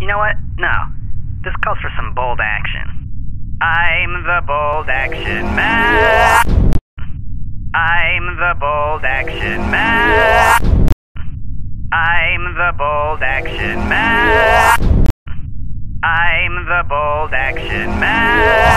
You know what? No. This calls for some bold action. I'm the bold action man. I'm the bold action man. I'm the bold action man. I'm the bold action man.